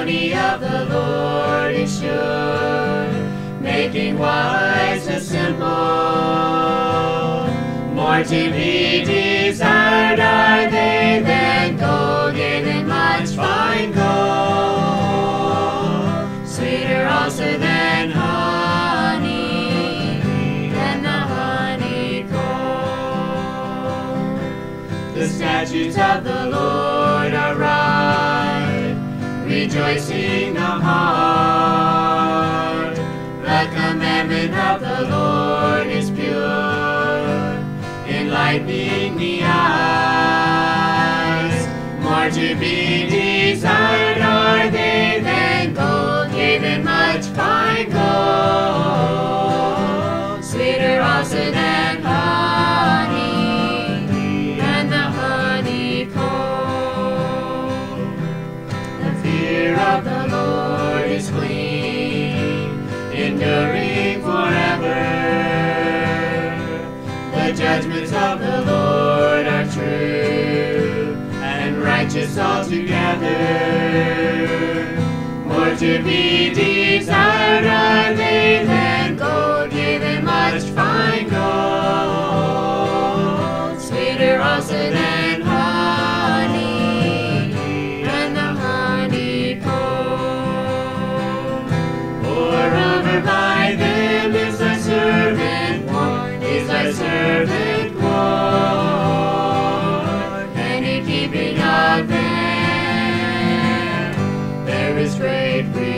of the Lord is sure, making wise the simple. More to be desired are they than gold, than much fine gold. Sweeter also than honey, than the honeycomb. The statutes of the Lord are right, rejoicing the heart. The commandment of the Lord is pure, enlightening the eyes. More to be The judgments of the Lord are true and righteous altogether. More to be desired are they than gold, than much fine gold. Sweeter also than keeping of them there is great.